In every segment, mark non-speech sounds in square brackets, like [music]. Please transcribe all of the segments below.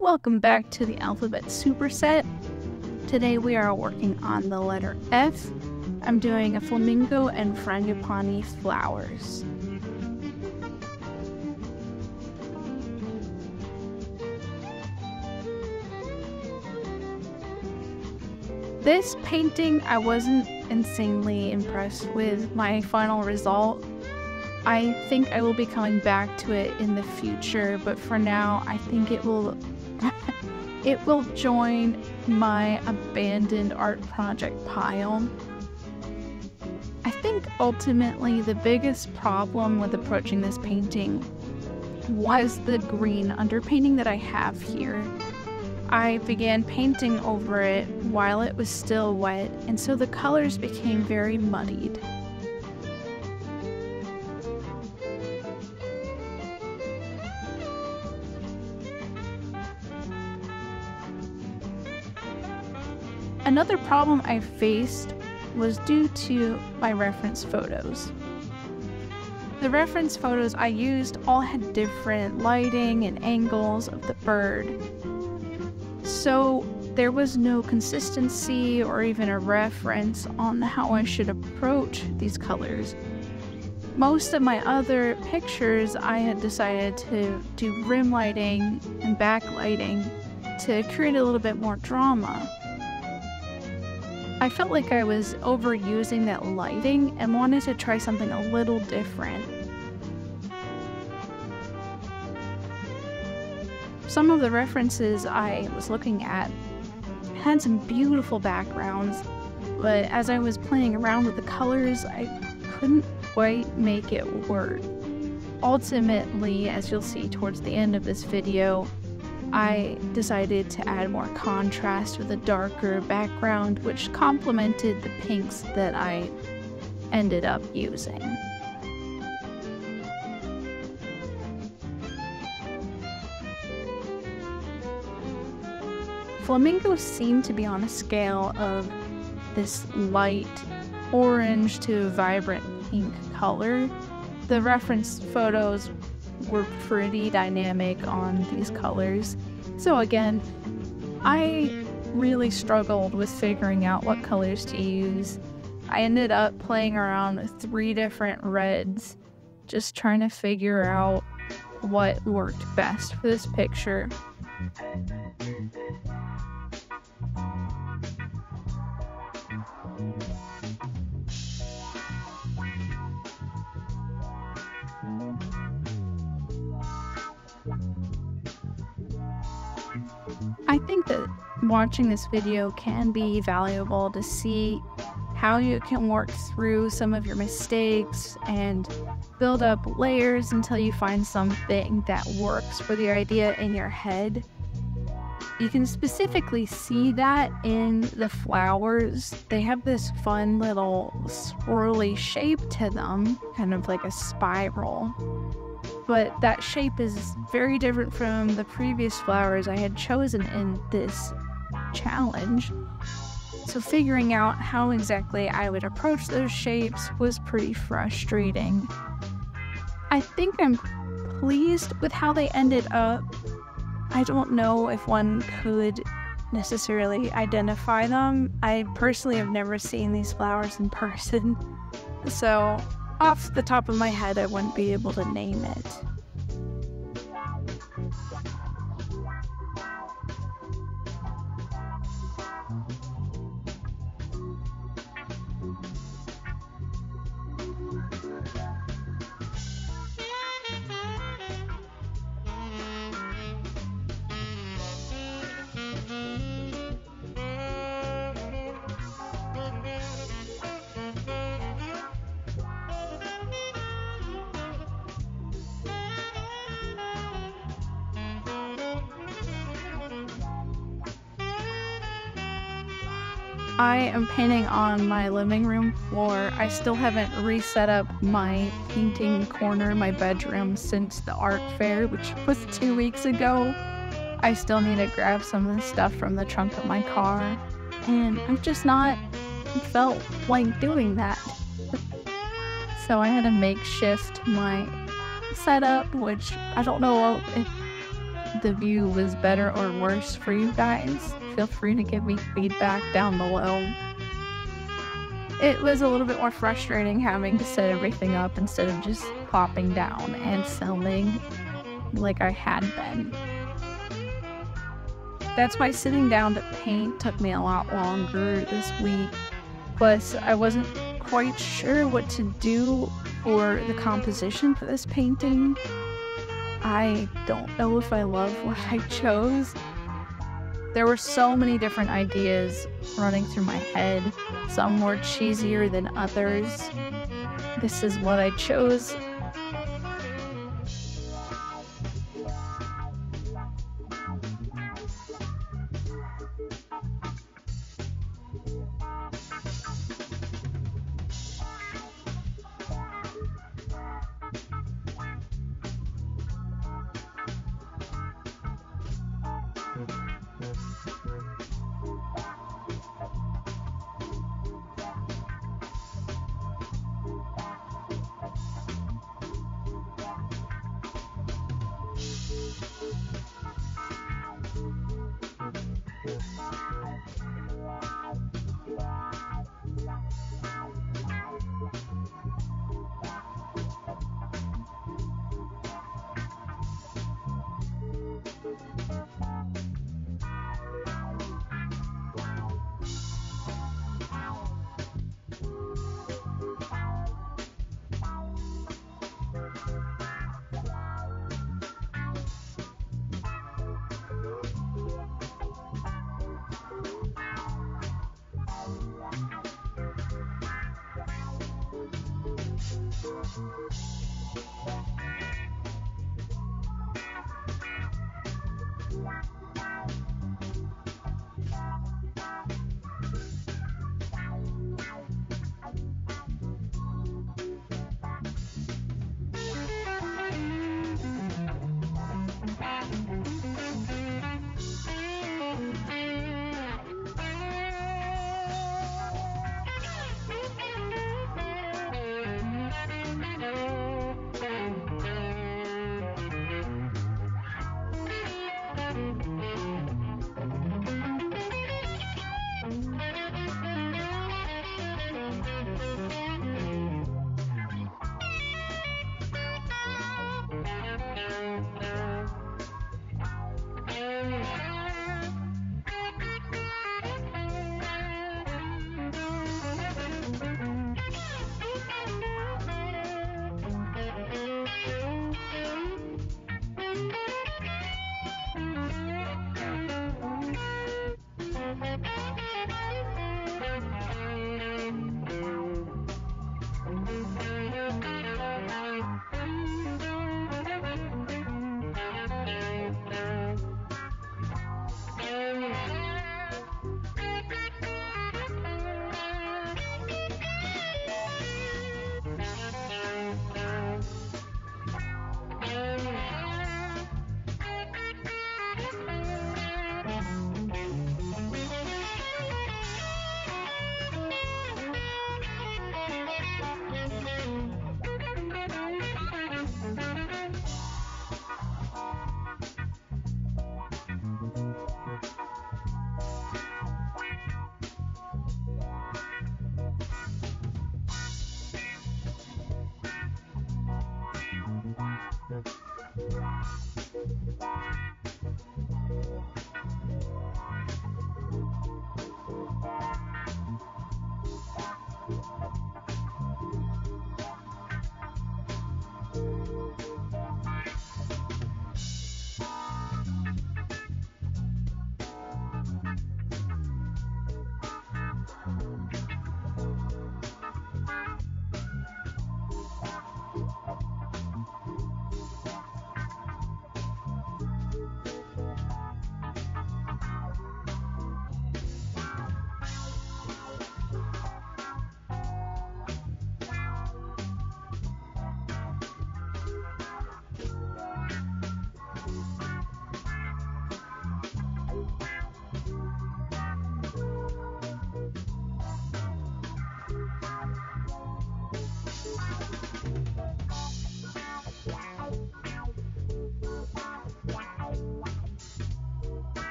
Welcome back to the Alphabet Superset. Today we are working on the letter F. I'm doing a flamingo and frangipani flowers. This painting, I wasn't insanely impressed with my final result. I think I will be coming back to it in the future, but for now, I think it will it will join my abandoned art project pile. I think ultimately the biggest problem with approaching this painting was the green underpainting that I have here. I began painting over it while it was still wet, and so the colors became very muddied. Another problem I faced was due to my reference photos. The reference photos I used all had different lighting and angles of the bird. So there was no consistency or even a reference on how I should approach these colors. Most of my other pictures, I had decided to do rim lighting and backlighting to create a little bit more drama. I felt like I was overusing that lighting and wanted to try something a little different. Some of the references I was looking at had some beautiful backgrounds, but as I was playing around with the colors, I couldn't quite make it work. Ultimately, as you'll see towards the end of this video, I decided to add more contrast with a darker background, which complemented the pinks that I ended up using. Flamingos seem to be on a scale of this light orange to vibrant pink color. The reference photos were pretty dynamic on these colors. So again, I really struggled with figuring out what colors to use. I ended up playing around with three different reds, just trying to figure out what worked best for this picture. That watching this video can be valuable to see how you can work through some of your mistakes and build up layers until you find something that works for the idea in your head. You can specifically see that in the flowers. They have this fun little swirly shape to them, kind of like a spiral but that shape is very different from the previous flowers I had chosen in this challenge. So figuring out how exactly I would approach those shapes was pretty frustrating. I think I'm pleased with how they ended up. I don't know if one could necessarily identify them. I personally have never seen these flowers in person, [laughs] so off the top of my head, I wouldn't be able to name it. I am painting on my living room floor. I still haven't reset up my painting corner, in my bedroom, since the art fair, which [laughs] was two weeks ago. I still need to grab some of the stuff from the trunk of my car, and I've just not felt like doing that. so I had to makeshift my setup, which I don't know if the view was better or worse for you guys. Feel free to give me feedback down below. It was a little bit more frustrating having to set everything up instead of just popping down and filming like I had been. That's why sitting down to paint took me a lot longer this week. Plus, I wasn't quite sure what to do for the composition for this painting. I don't know if I love [laughs] what I chose. There were so many different ideas running through my head, some more cheesier than others. This is what I chose.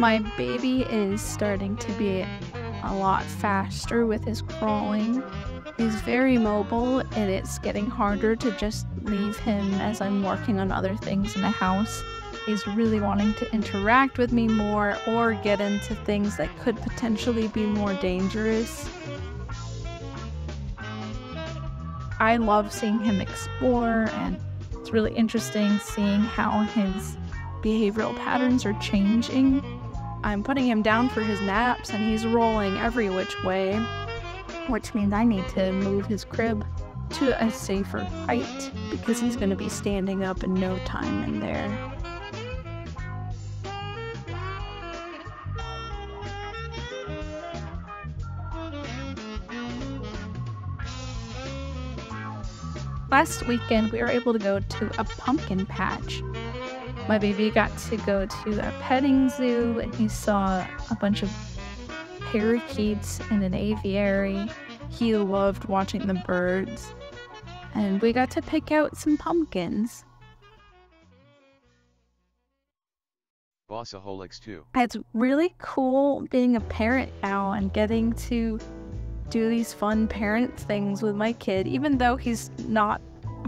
My baby is starting to be a lot faster with his crawling. He's very mobile and it's getting harder to just leave him as I'm working on other things in the house. He's really wanting to interact with me more or get into things that could potentially be more dangerous. I love seeing him explore, and it's really interesting seeing how his behavioral patterns are changing. I'm putting him down for his naps, and he's rolling every which way, which means I need to move his crib to a safer height because he's going to be standing up in no time in there. Last weekend, we were able to go to a pumpkin patch. My baby got to go to a petting zoo and he saw a bunch of parakeets in an aviary. He loved watching the birds. And we got to pick out some pumpkins. Bossaholics too. It's really cool being a parent now and getting to do these fun parent things with my kid, even though he's not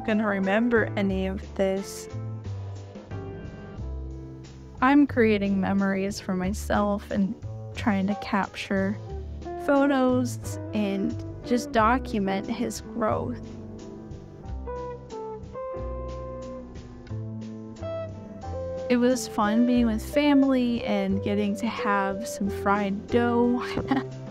gonna remember any of this. I'm creating memories for myself and trying to capture photos and just document his growth. It was fun being with family and getting to have some fried dough. [laughs]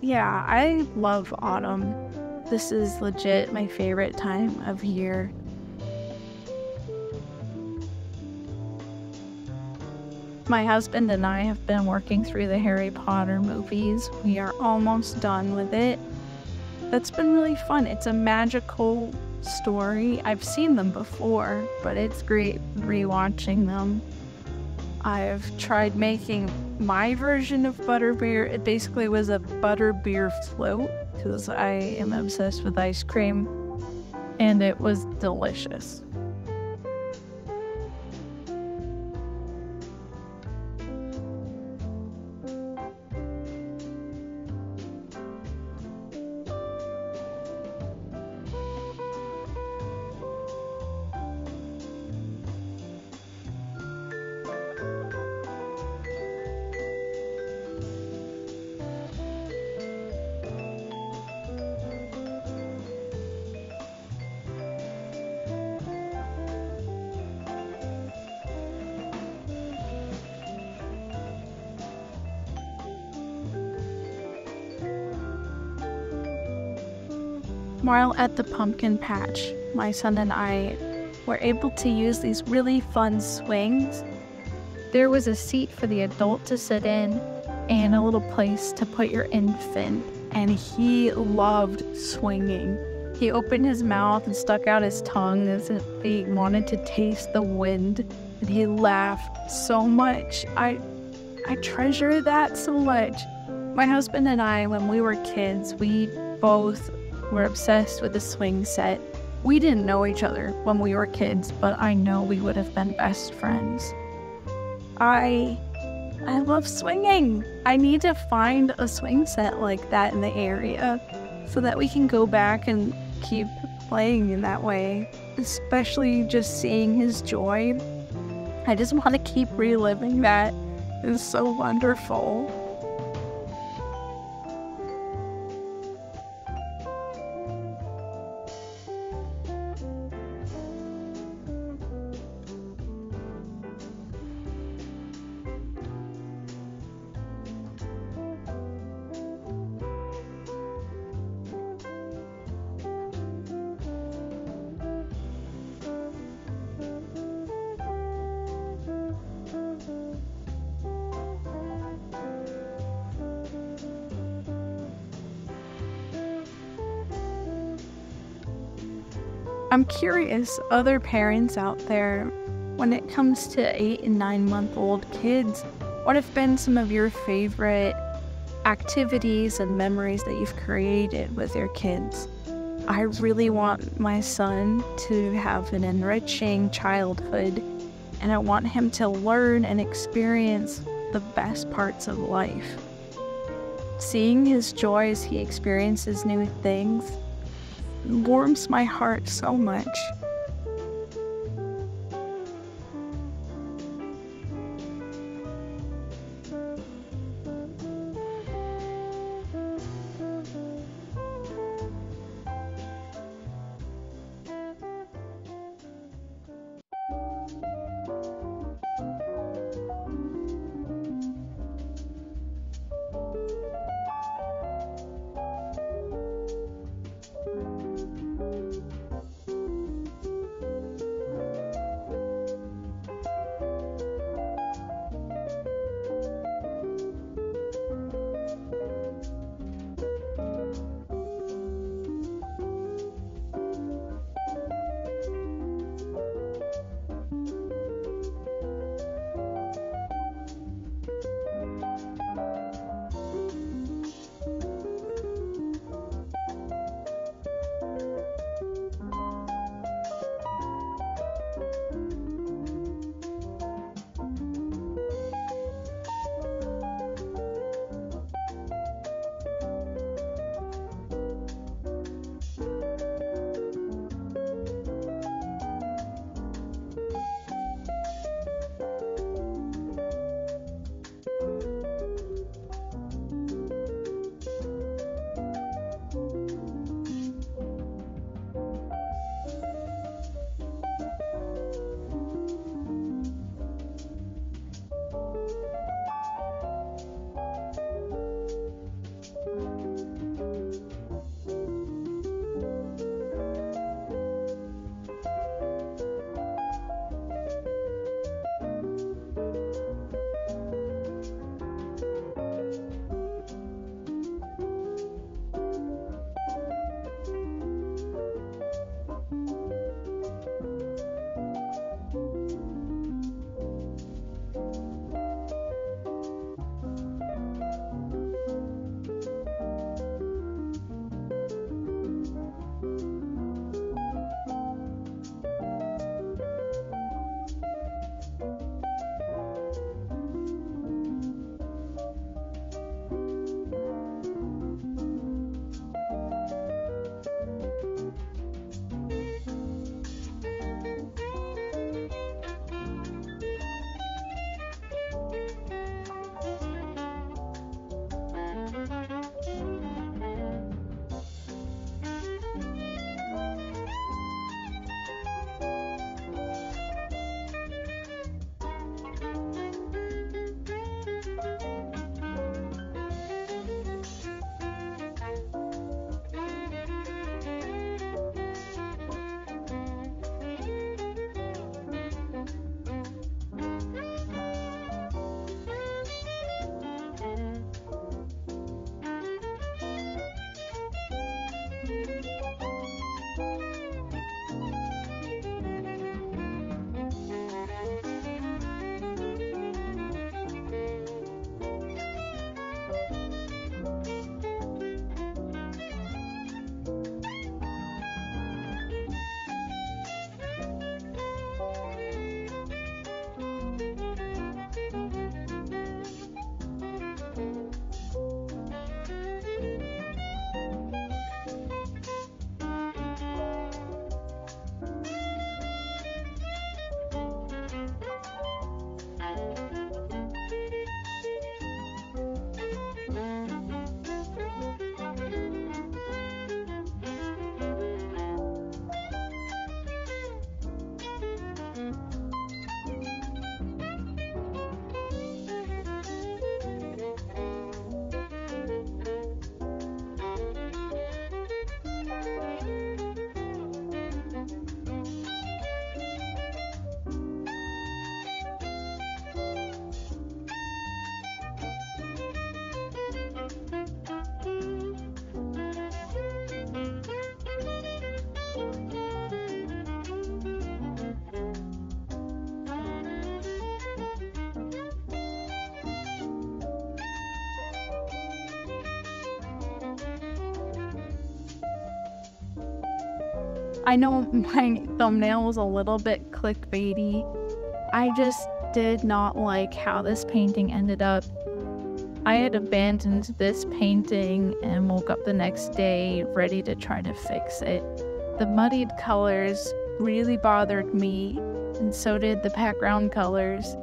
Yeah, I love autumn. This is legit my favorite time of year. My husband and I have been working through the Harry Potter movies. We are almost done with it. That's been really fun. It's a magical story. I've seen them before, but it's great rewatching them. I've tried making my version of butterbeer. It basically was a butterbeer float because I am obsessed with ice cream and it was delicious. At the pumpkin patch, my son and I were able to use these really fun swings. There was a seat for the adult to sit in and a little place to put your infant, and he loved swinging. He opened his mouth and stuck out his tongue as if he wanted to taste the wind, and he laughed so much. I I treasure that so much. My husband and I, when we were kids, we both were obsessed with the swing set. We didn't know each other when we were kids, but I know we would have been best friends. I I love swinging. I need to find a swing set like that in the area so that we can go back and keep playing in that way, especially just seeing his joy. I just want to keep reliving that. It's so wonderful. I'm curious, other parents out there, when it comes to eight and nine month old kids, what have been some of your favorite activities and memories that you've created with your kids? I really want my son to have an enriching childhood, and I want him to learn and experience the best parts of life. Seeing his joy as he experiences new things warms my heart so much. I know [laughs] my thumbnail was a little bit clickbaity. I just did not like how this painting ended up. I had abandoned this painting and woke up the next day ready to try to fix it. The muddied colors really bothered me, and so did the background colors.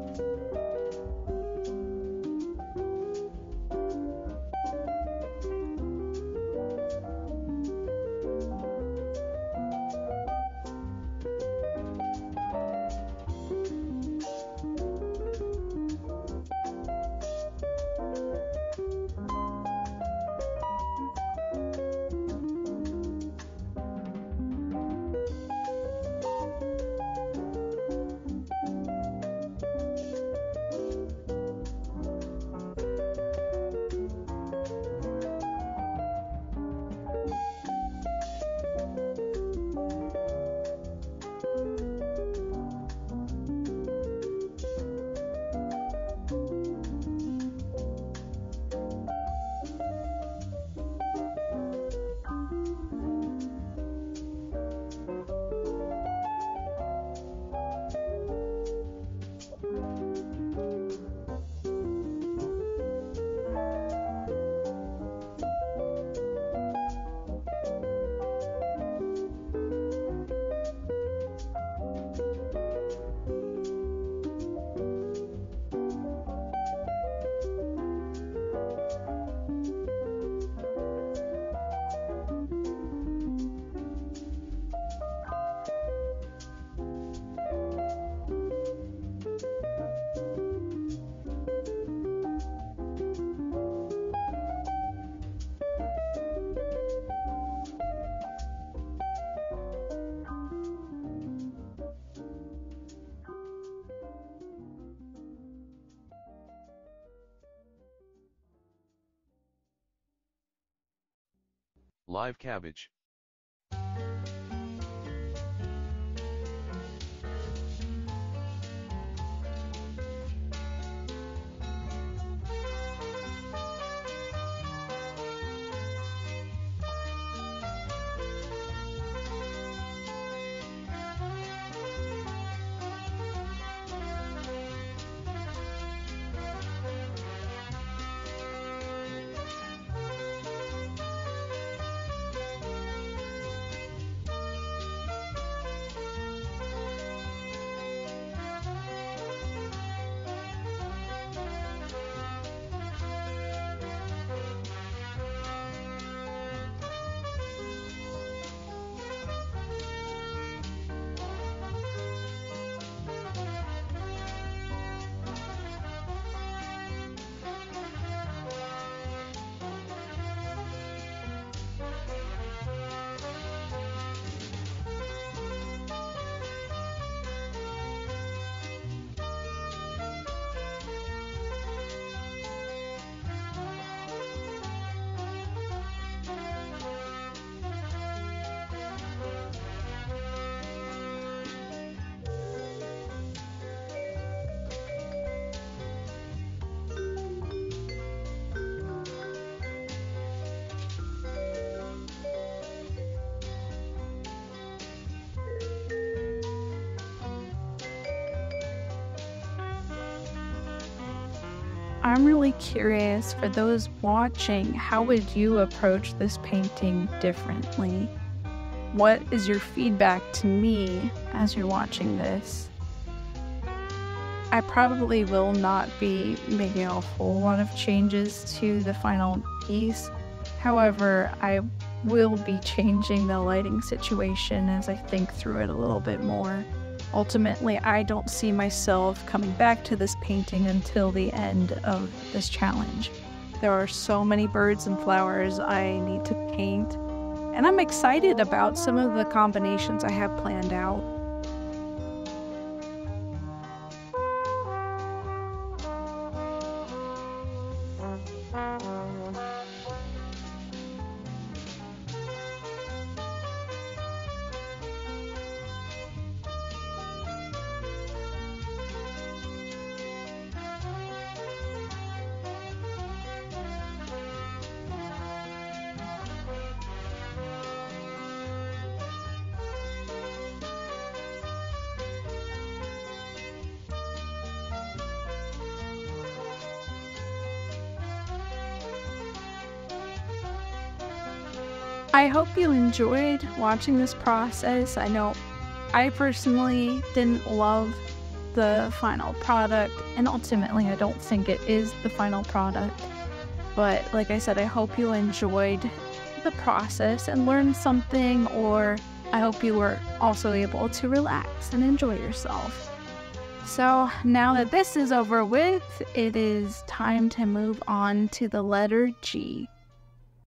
Live cabbage. I'm really curious for those watching, how would you approach this painting differently? What is your feedback to me as you're watching this? I probably will not be making a whole lot of changes to the final piece. However, I will be changing the lighting situation as I think through it a little bit more. Ultimately, I don't see myself coming back to this painting until the end of this challenge. There are so many birds and flowers I need to paint, and I'm excited about some of the combinations I have planned out. I hope you enjoyed watching this process. I know I personally didn't love the final product, and ultimately, I don't think it is the final product. But like I said, I hope you enjoyed the process and learned something, or I hope you were also able to relax and enjoy yourself. So now that this is over with, it is time to move on to the letter G.